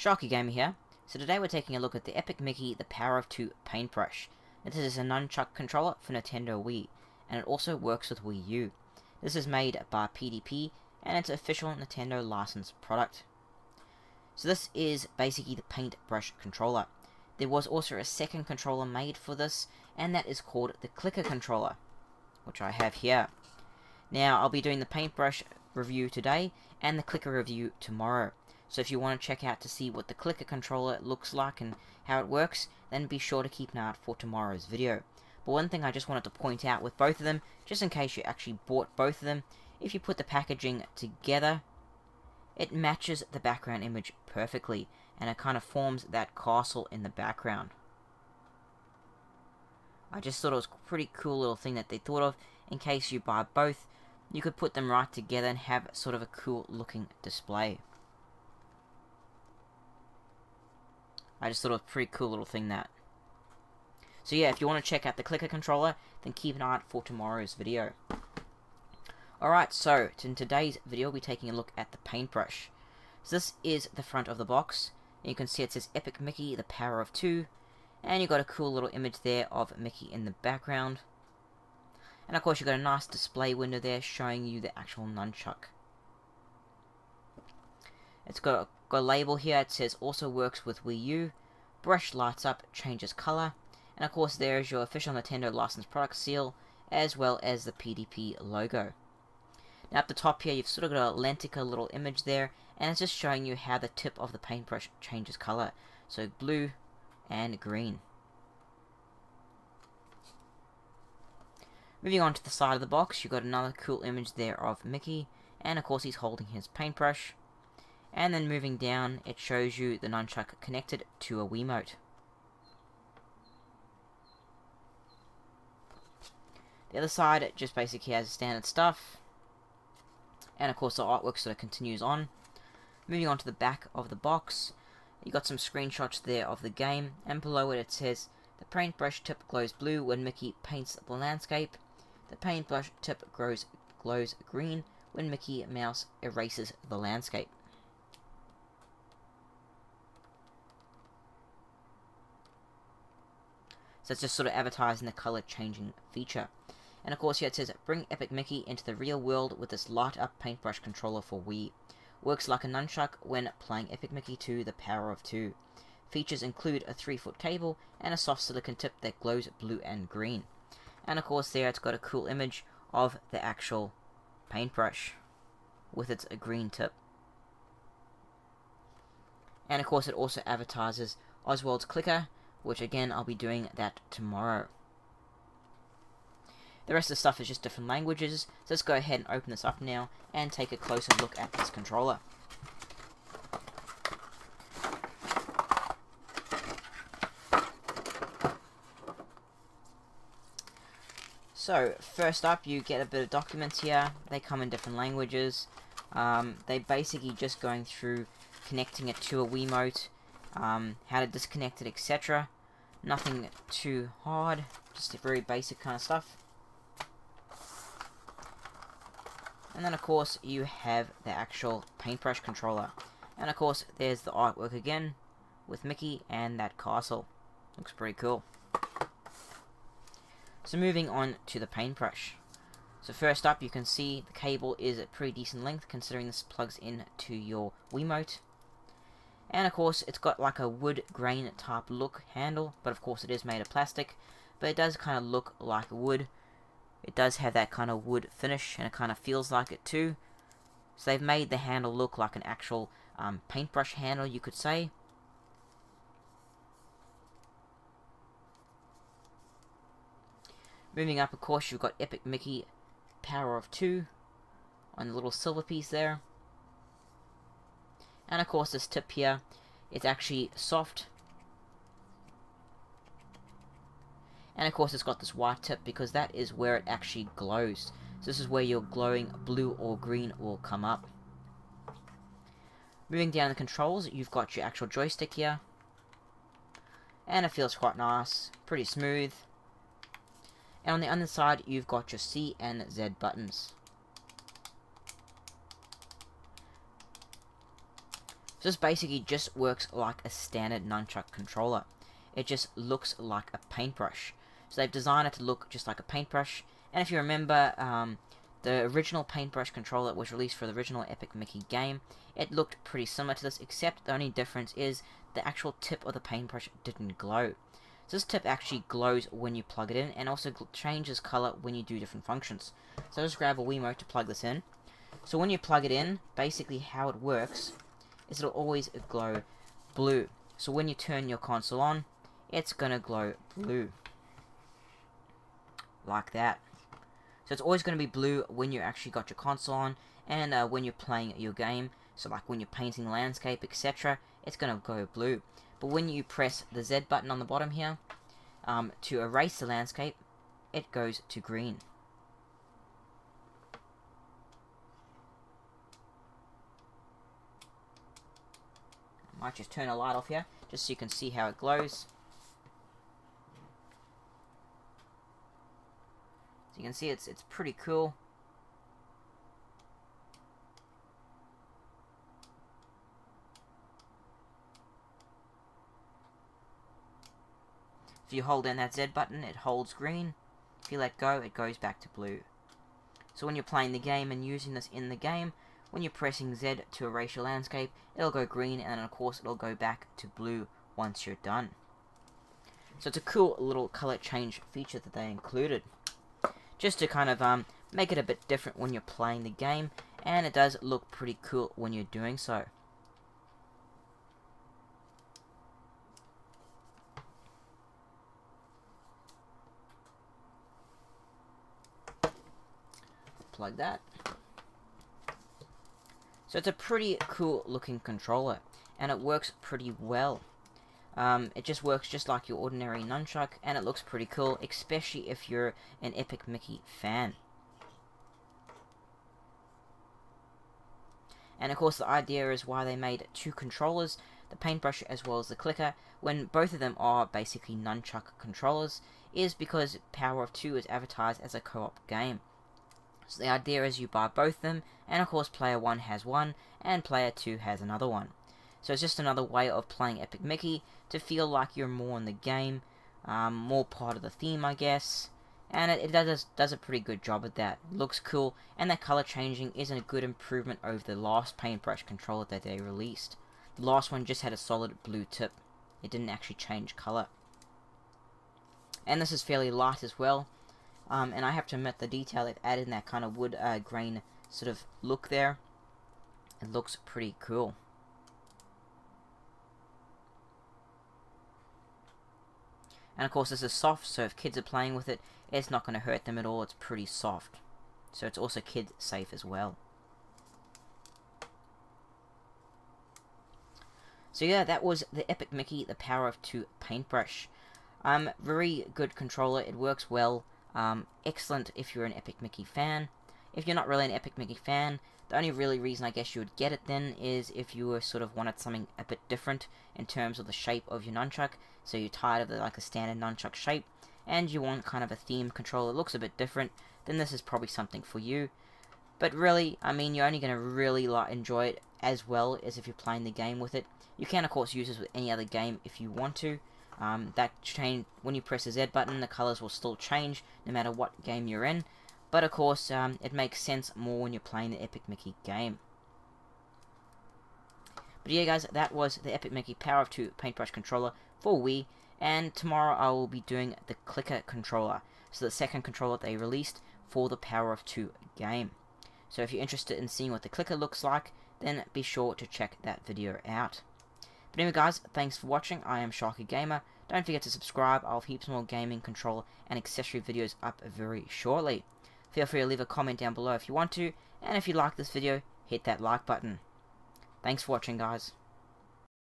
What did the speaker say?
Sharkie Gamer here. So today we're taking a look at the Epic Mickey The Power of 2 paintbrush. This is a nunchuck controller for Nintendo Wii, and it also works with Wii U. This is made by PDP, and it's an official Nintendo licensed product. So this is basically the paintbrush controller. There was also a second controller made for this, and that is called the clicker controller, which I have here. Now, I'll be doing the paintbrush review today, and the clicker review tomorrow. So if you want to check out to see what the clicker controller looks like and how it works, then be sure to keep an eye out for tomorrow's video. But one thing I just wanted to point out with both of them, just in case you actually bought both of them, if you put the packaging together, it matches the background image perfectly, and it kind of forms that castle in the background. I just thought it was a pretty cool little thing that they thought of, in case you buy both, you could put them right together and have sort of a cool looking display. I just thought it was a pretty cool little thing that. So yeah, if you want to check out the clicker controller, then keep an eye out for tomorrow's video. Alright, so in today's video, we'll be taking a look at the paintbrush. So this is the front of the box. And you can see it says Epic Mickey, the power of two. And you've got a cool little image there of Mickey in the background. And of course you've got a nice display window there showing you the actual nunchuck. It's got a, got a label here, it says also works with Wii U. Brush lights up, changes color. And of course there's your official Nintendo licensed product seal, as well as the PDP logo. Now at the top here, you've sort of got a Lentica little image there, and it's just showing you how the tip of the paintbrush changes color. So blue and green. Moving on to the side of the box, you've got another cool image there of Mickey, and of course he's holding his paintbrush. And then moving down, it shows you the nunchuck connected to a Wiimote. The other side, just basically has standard stuff. And of course the artwork sort of continues on. Moving on to the back of the box, you got some screenshots there of the game, and below it it says, the paintbrush tip glows blue when Mickey paints the landscape. The paintbrush tip grows, glows green when Mickey Mouse erases the landscape. So it's just sort of advertising the color changing feature. And of course here it says, bring Epic Mickey into the real world with this light up paintbrush controller for Wii. Works like a nunchuck when playing Epic Mickey 2 The Power of 2. Features include a 3 foot cable and a soft silicone tip that glows blue and green. And of course there it's got a cool image of the actual paintbrush with its green tip. And of course it also advertises Oswald's Clicker, which again I'll be doing that tomorrow. The rest of the stuff is just different languages, so let's go ahead and open this up now and take a closer look at this controller. So, first up, you get a bit of documents here. They come in different languages. Um, they're basically just going through connecting it to a Wiimote, um, how to disconnect it, etc. Nothing too hard, just very basic kind of stuff. And then, of course, you have the actual paintbrush controller. And, of course, there's the artwork again with Mickey and that castle. Looks pretty cool. So moving on to the paintbrush. So first up, you can see the cable is at pretty decent length, considering this plugs in to your Wiimote. And of course, it's got like a wood grain type look handle, but of course it is made of plastic. But it does kind of look like wood, it does have that kind of wood finish, and it kind of feels like it too. So they've made the handle look like an actual um, paintbrush handle, you could say. Moving up, of course, you've got Epic Mickey Power of 2 on the little silver piece there. And of course, this tip here, it's actually soft And of course it's got this white tip because that is where it actually glows. So this is where your glowing blue or green will come up. Moving down the controls, you've got your actual joystick here. And it feels quite nice, pretty smooth. And on the underside, you've got your C and Z buttons. So this basically just works like a standard nunchuck controller. It just looks like a paintbrush. So they've designed it to look just like a paintbrush. And if you remember, um, the original paintbrush controller was released for the original Epic Mickey game. It looked pretty similar to this, except the only difference is the actual tip of the paintbrush didn't glow. So this tip actually glows when you plug it in, and also changes color when you do different functions. So just grab a Wiimote to plug this in. So when you plug it in, basically how it works is it'll always glow blue. So when you turn your console on, it's gonna glow blue. Like that. So it's always going to be blue when you actually got your console on, and uh, when you're playing your game, so like when you're painting landscape, etc., it's going to go blue. But when you press the Z button on the bottom here, um, to erase the landscape, it goes to green. Might just turn a light off here, just so you can see how it glows. you can see it's it's pretty cool. If you hold in that Z button, it holds green. If you let go, it goes back to blue. So when you're playing the game and using this in the game, when you're pressing Z to erase your landscape, it'll go green, and of course it'll go back to blue once you're done. So it's a cool little color change feature that they included just to kind of um, make it a bit different when you're playing the game, and it does look pretty cool when you're doing so. Plug that. So it's a pretty cool looking controller, and it works pretty well. Um, it just works just like your ordinary nunchuck, and it looks pretty cool, especially if you're an Epic Mickey fan. And of course the idea is why they made two controllers, the paintbrush as well as the clicker, when both of them are basically nunchuck controllers, is because Power of 2 is advertised as a co-op game. So the idea is you buy both them, and of course player 1 has one, and player 2 has another one. So it's just another way of playing Epic Mickey to feel like you're more in the game, um, more part of the theme, I guess. And it, it, does does a pretty good job at that. Looks cool, and that color changing is a good improvement over the last paintbrush controller that they released. The last one just had a solid blue tip. It didn't actually change color. And this is fairly light as well. Um, and I have to admit, the detail they've added in that kind of wood uh, grain sort of look there, it looks pretty cool. And of course this is soft, so if kids are playing with it, it's not going to hurt them at all. It's pretty soft. So it's also kid safe as well. So yeah, that was the Epic Mickey, the Power of 2 paintbrush. Um, very good controller, it works well. Um, excellent if you're an Epic Mickey fan. If you're not really an Epic Mickey fan, the only really reason I guess you would get it then is if you were sort of wanted something a bit different in terms of the shape of your nunchuck. So you're tired of the, like a standard nunchuck shape, and you want kind of a theme controller that looks a bit different, then this is probably something for you. But really, I mean, you're only going to really like, enjoy it as well as if you're playing the game with it. You can, of course, use this with any other game if you want to. Um, that change when you press the Z button, the colors will still change no matter what game you're in. But of course, um, it makes sense more when you're playing the Epic Mickey game. But yeah, guys, that was the Epic Mickey Power of 2 Paintbrush Controller for Wii. And tomorrow I will be doing the Clicker Controller. So the second controller they released for the Power of 2 game. So if you're interested in seeing what the clicker looks like, then be sure to check that video out. But anyway guys, thanks for watching. I am Sharkie Gamer. Don't forget to subscribe. I'll have heaps more gaming, controller, and accessory videos up very shortly. Feel free to leave a comment down below if you want to, and if you like this video, hit that like button. Thanks for watching, guys.